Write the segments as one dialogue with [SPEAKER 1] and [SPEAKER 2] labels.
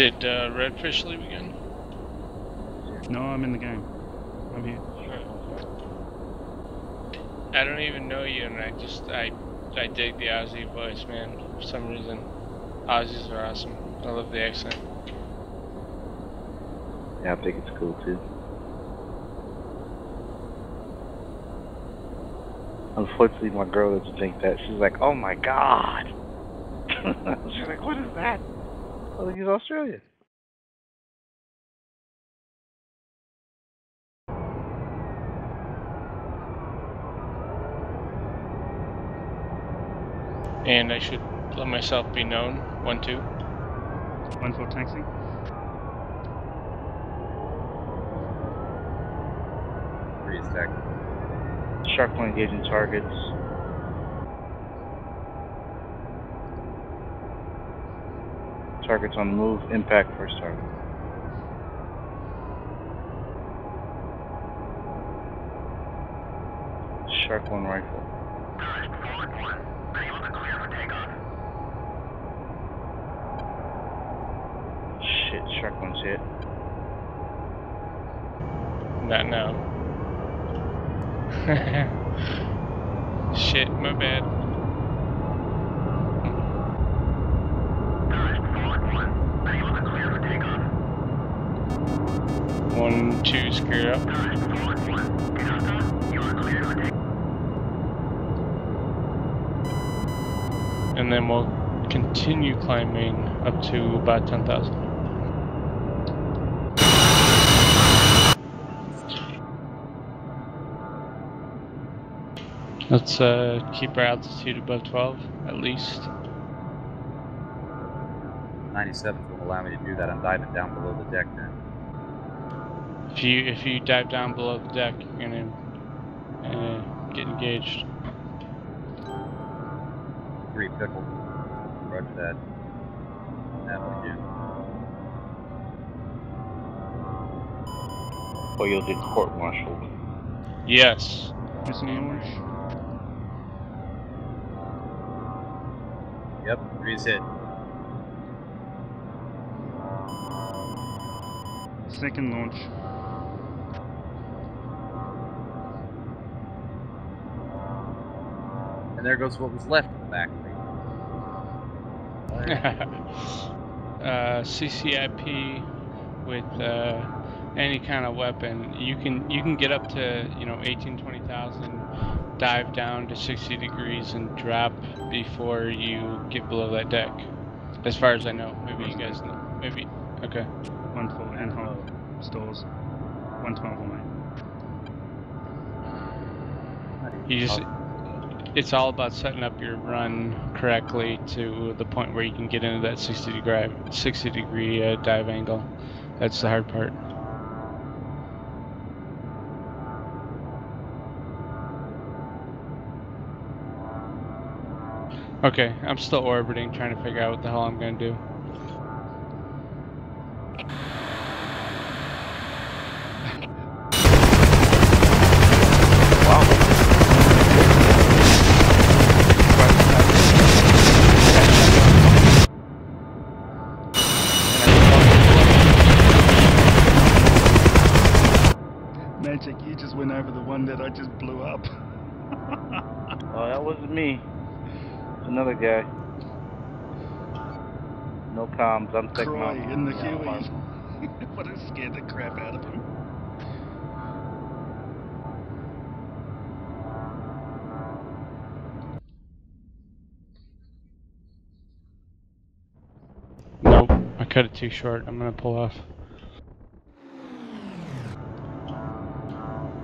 [SPEAKER 1] Did uh, Redfish leave again?
[SPEAKER 2] No, I'm in the game. I'm here.
[SPEAKER 1] I don't even know you, and I just I I dig the Aussie voice, man. For some reason, Aussies are awesome. I love the accent.
[SPEAKER 3] Yeah, I think it's cool too. Unfortunately, my girl doesn't think that. She's like, "Oh my god!" She's like, "What is that?" I think he's Australian.
[SPEAKER 1] And I should let myself be known. One two.
[SPEAKER 2] One for taxi.
[SPEAKER 4] Three is taxi.
[SPEAKER 3] Shark one engaging targets. Targets on move. Impact first target. Shark one rifle. Shit, shark one's hit.
[SPEAKER 1] Not now. Shit, my bad. Screwed up. And then we'll continue climbing up to about 10,000. Let's uh, keep our altitude above 12, at least.
[SPEAKER 4] 97 won't allow me to do that. I'm diving down below the deck then.
[SPEAKER 1] If you if you dive down below the deck, you're gonna uh, get engaged.
[SPEAKER 4] Three pickle. Roger that. That we do.
[SPEAKER 3] Or you'll get court-martialed.
[SPEAKER 1] Yes.
[SPEAKER 2] Missing launch.
[SPEAKER 4] Yep, three's hit.
[SPEAKER 2] Second launch.
[SPEAKER 4] And there goes what was left of the back of me.
[SPEAKER 1] uh, CCIP with uh, any kind of weapon, you can you can get up to you know 18, 20,000, dive down to 60 degrees and drop before you get below that deck. As far as I know, maybe you guys know. Maybe okay.
[SPEAKER 2] One for Anhol stores. 112 away.
[SPEAKER 1] You just it's all about setting up your run correctly to the point where you can get into that 60 degree 60 degree uh, dive angle. That's the hard part. Okay, I'm still orbiting, trying to figure out what the hell I'm gonna do.
[SPEAKER 2] That I just blew up.
[SPEAKER 3] Oh, that wasn't me. It's another guy. No comms. I'm second
[SPEAKER 2] Croy
[SPEAKER 3] on-
[SPEAKER 2] in the
[SPEAKER 3] yeah, I'm
[SPEAKER 2] Huey. what have scared the crap out of him.
[SPEAKER 1] Nope, I cut it too short. I'm gonna pull off.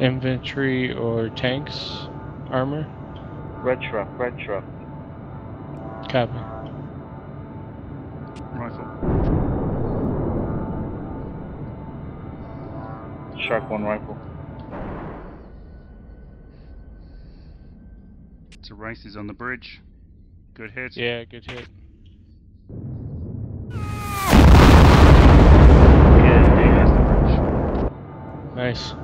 [SPEAKER 1] Infantry or tanks, armor.
[SPEAKER 3] Red truck, red truck.
[SPEAKER 1] Copy.
[SPEAKER 2] Rifle.
[SPEAKER 3] Shark one rifle.
[SPEAKER 2] It's a race. He's on the bridge. Good hit.
[SPEAKER 1] Yeah, good hit. Nice.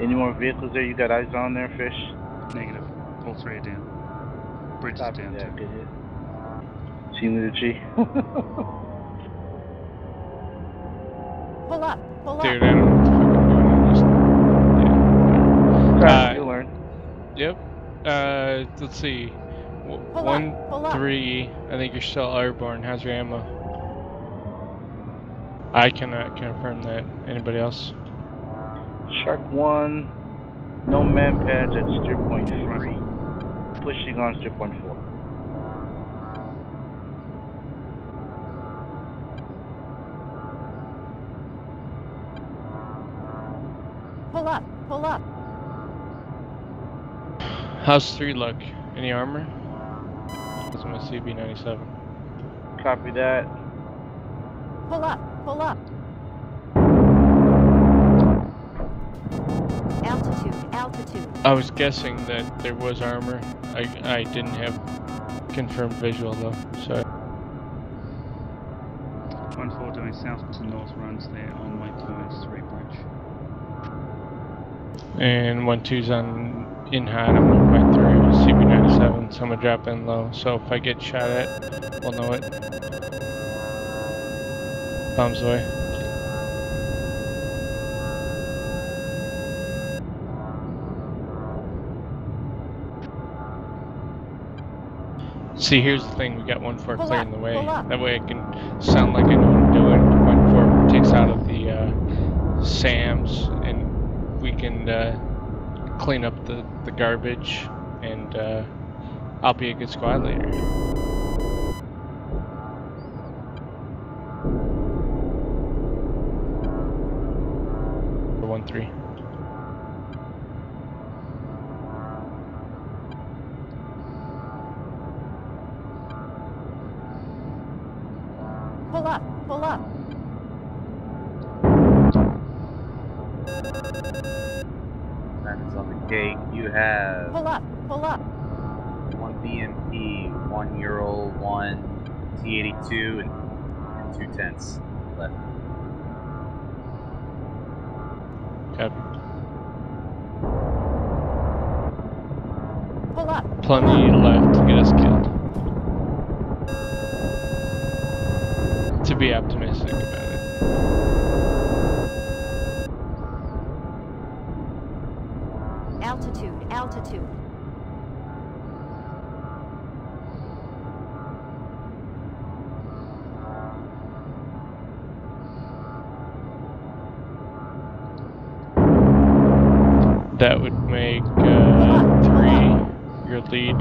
[SPEAKER 3] Any more vehicles there? You got eyes on there, fish?
[SPEAKER 2] Negative. All three are down. Bridge is
[SPEAKER 3] Copy
[SPEAKER 2] down
[SPEAKER 3] that.
[SPEAKER 2] too.
[SPEAKER 3] Good hit. Team Leader G.
[SPEAKER 5] Pull up. Pull up.
[SPEAKER 1] Dude, I don't know what the fuck I'm doing. Yeah.
[SPEAKER 3] Alright,
[SPEAKER 1] Uh,
[SPEAKER 3] you'll learn.
[SPEAKER 1] Yep. Uh, let's see. W-
[SPEAKER 5] Pull
[SPEAKER 1] one,
[SPEAKER 5] up. Pull up.
[SPEAKER 1] three. I think you're still airborne. How's your ammo? I cannot confirm that. Anybody else?
[SPEAKER 3] Shark 1, no MANPADS at steer point 3. Pushing on steer point 4.
[SPEAKER 5] Pull up. Pull up.
[SPEAKER 1] How's three look? Any armor? That's my CB97.
[SPEAKER 3] Copy that.
[SPEAKER 5] Pull up. Pull up. Altitude. Altitude.
[SPEAKER 1] I was guessing that there was armor. I I didn't have confirmed visual though. So
[SPEAKER 2] One four doing south to north runs there on waypoint three bridge.
[SPEAKER 1] and one two's on in hot. I'm one point three with CB97. So I'm gonna drop in low. So if I get shot at, we'll know it. Bombs away. See, here's the thing. We got one four
[SPEAKER 5] Pull
[SPEAKER 1] clear
[SPEAKER 5] up,
[SPEAKER 1] in the way. That way I can sound like I know what I'm doing. One four takes out of the uh, SAMs, and we can uh, clean up the, the garbage, and uh, I'll be a good squad leader. For one three.
[SPEAKER 4] Is on the gate. You have
[SPEAKER 5] Pull up. Pull up.
[SPEAKER 4] one BMP, one Ural, one T82, and, and two tents left.
[SPEAKER 1] Copy.
[SPEAKER 5] Pull up.
[SPEAKER 1] Plenty left to get us killed. To be optimistic about
[SPEAKER 5] Altitude.
[SPEAKER 1] That would make uh, three your lead.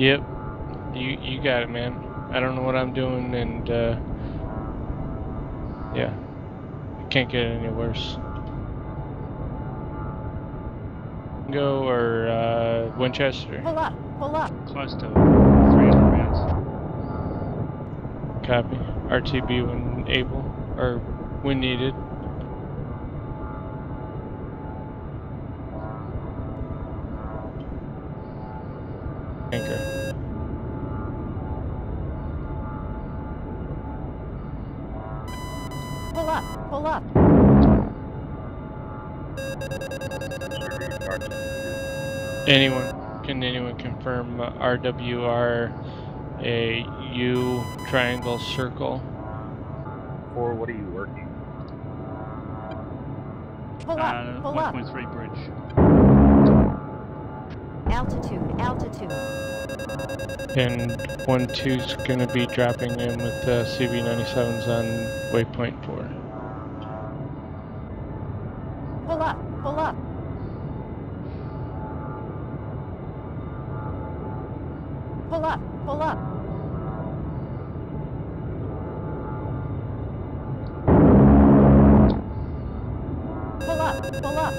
[SPEAKER 1] Yep, you you got it, man. I don't know what I'm doing, and uh, yeah, can't get any worse. Go or uh, Winchester.
[SPEAKER 5] Pull up. Pull up.
[SPEAKER 2] Close to 300 rounds.
[SPEAKER 1] Copy. RTB when able or when needed. Anyone? Can anyone confirm uh, RWR a U triangle circle?
[SPEAKER 4] For what are you working?
[SPEAKER 5] Pull
[SPEAKER 2] Uh,
[SPEAKER 5] up. Pull up.
[SPEAKER 2] 1.3 bridge.
[SPEAKER 5] Altitude. Altitude.
[SPEAKER 1] And one two's gonna be dropping in with uh, CB97s on waypoint four.
[SPEAKER 5] Pull up. Pull up. Pull up. Pull up. Pull up. Pull up.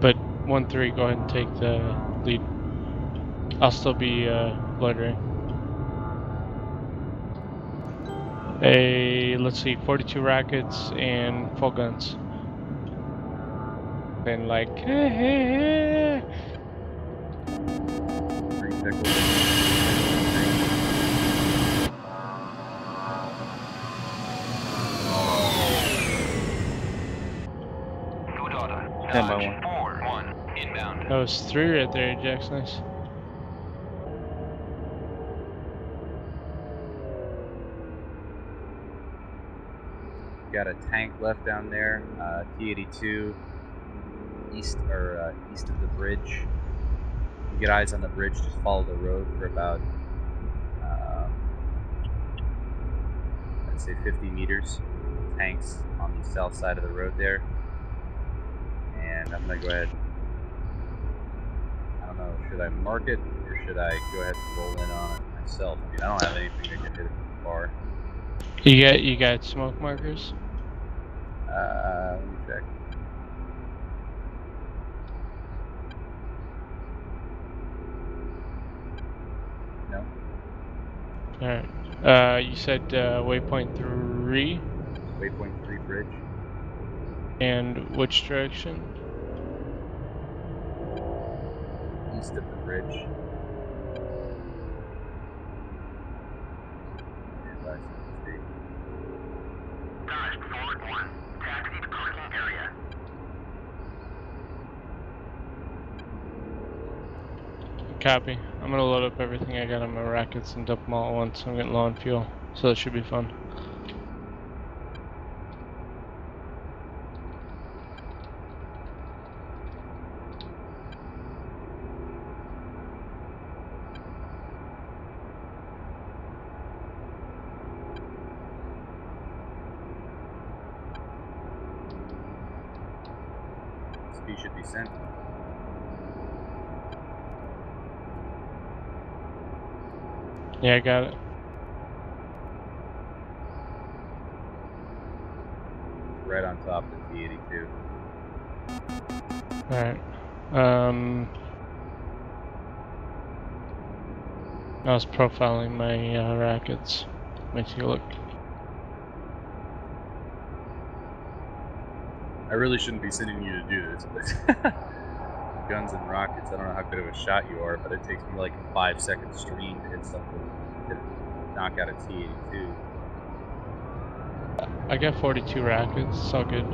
[SPEAKER 1] But one three, go ahead and take the lead. I'll still be uh, loitering. A let's see, 42 rockets and full guns. And like, eh, eh, eh.
[SPEAKER 4] Three pickles.
[SPEAKER 1] That was three right there, Ajax. Nice.
[SPEAKER 4] Got a tank left down there. Uh, T82 east or uh, east of the bridge. You get eyes on the bridge. Just follow the road for about um, I'd say 50 meters. Tanks on the south side of the road there. And I'm gonna go ahead. I don't know. Should I mark it or should I go ahead and roll in on it myself? I mean, I don't have anything that can hit it from far.
[SPEAKER 1] You got you got smoke markers.
[SPEAKER 4] Uh, let me check. No.
[SPEAKER 1] All right. Uh, you said uh, waypoint three,
[SPEAKER 4] Waypoint 3 bridge.
[SPEAKER 1] and which direction?
[SPEAKER 4] East of the bridge. And west of the street.
[SPEAKER 6] Dodge forward one. Taxi to parking area.
[SPEAKER 1] Copy. I'm gonna load up everything I got on my rockets and dump them all at once. I'm getting low on fuel, so that should be fun.
[SPEAKER 4] Speed should be sent.
[SPEAKER 1] Yeah, I got it.
[SPEAKER 4] Right on top of the T82.
[SPEAKER 1] All right. Um, I was profiling my uh, rockets. Let me take a look.
[SPEAKER 4] I really shouldn't be sending you to do this, but guns and rockets, I don't know how good of a shot you are, but it takes me like a five second stream to hit something to knock out a T82.
[SPEAKER 1] I got 42 rockets. It's all good.